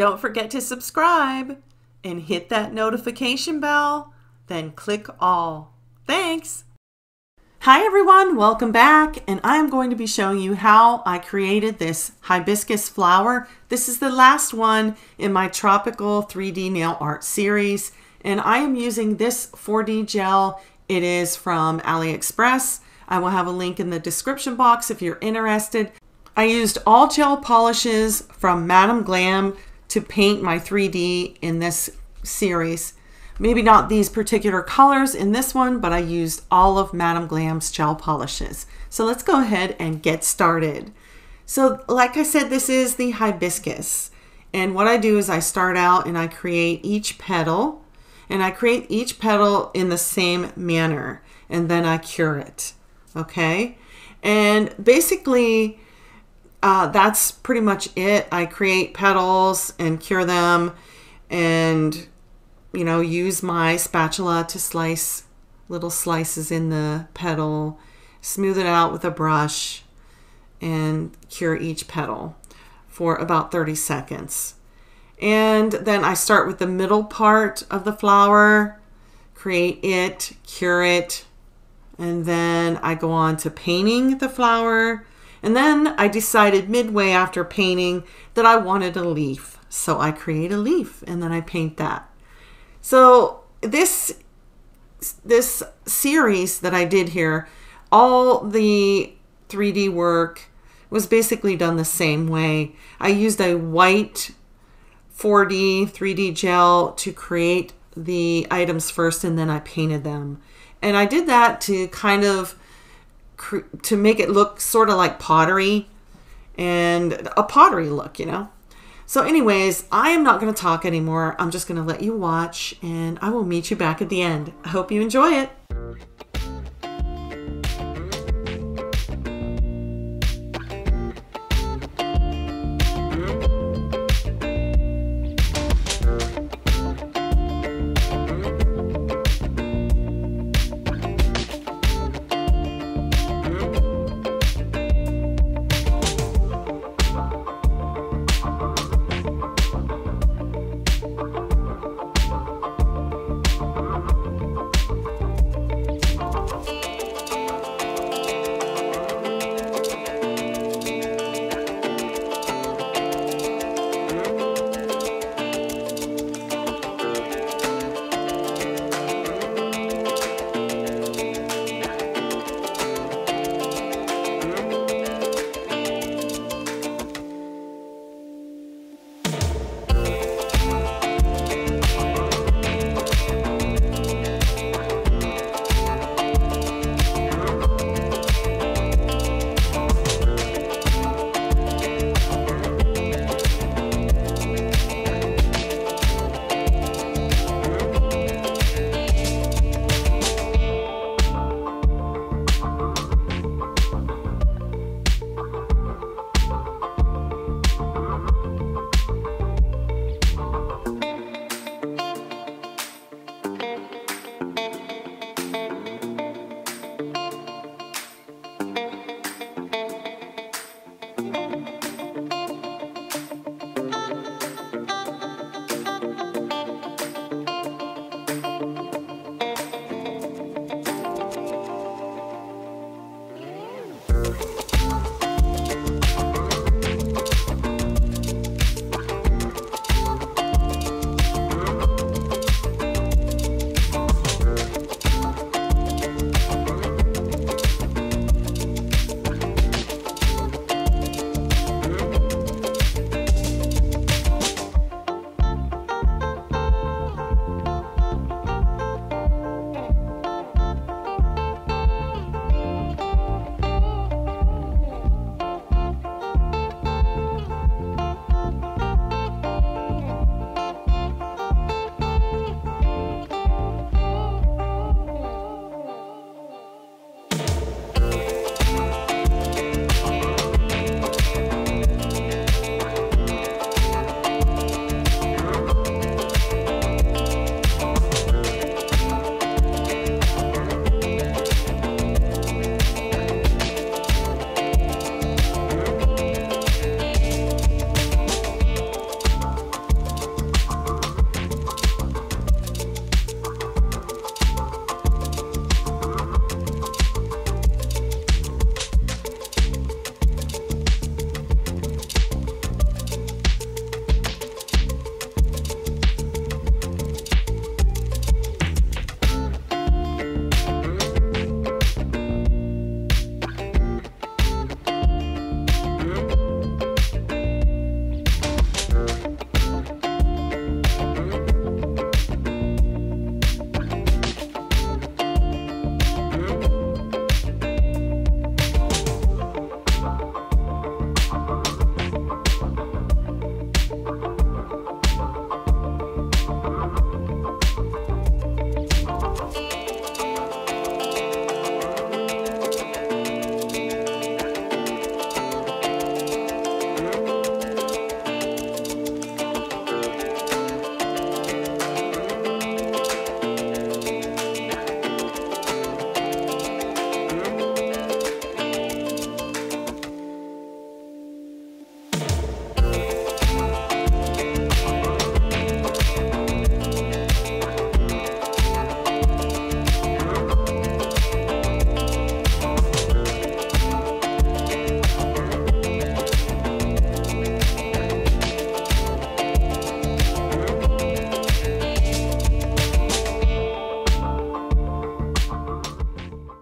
don't forget to subscribe and hit that notification bell, then click all. Thanks! Hi everyone, welcome back and I'm going to be showing you how I created this hibiscus flower. This is the last one in my tropical 3D nail art series and I am using this 4D gel. It is from AliExpress. I will have a link in the description box if you're interested. I used all gel polishes from Madam Glam to paint my 3D in this series. Maybe not these particular colors in this one, but I used all of Madam Glam's gel polishes. So let's go ahead and get started. So like I said, this is the hibiscus. And what I do is I start out and I create each petal and I create each petal in the same manner and then I cure it. Okay. And basically, uh, that's pretty much it. I create petals and cure them and you know, use my spatula to slice little slices in the petal, smooth it out with a brush, and cure each petal for about 30 seconds. And then I start with the middle part of the flower, create it, cure it, and then I go on to painting the flower. And then I decided midway after painting that I wanted a leaf. So I create a leaf and then I paint that. So this this series that I did here, all the 3D work was basically done the same way. I used a white 4D 3D gel to create the items first and then I painted them. And I did that to kind of to make it look sort of like pottery and a pottery look, you know. So anyways, I am not going to talk anymore. I'm just going to let you watch and I will meet you back at the end. I hope you enjoy it. October.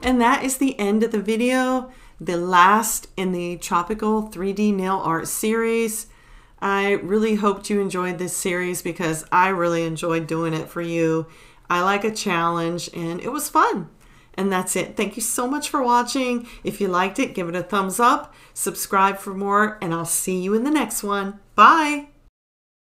And that is the end of the video, the last in the Tropical 3D Nail Art series. I really hoped you enjoyed this series because I really enjoyed doing it for you. I like a challenge and it was fun. And that's it. Thank you so much for watching. If you liked it, give it a thumbs up, subscribe for more, and I'll see you in the next one. Bye.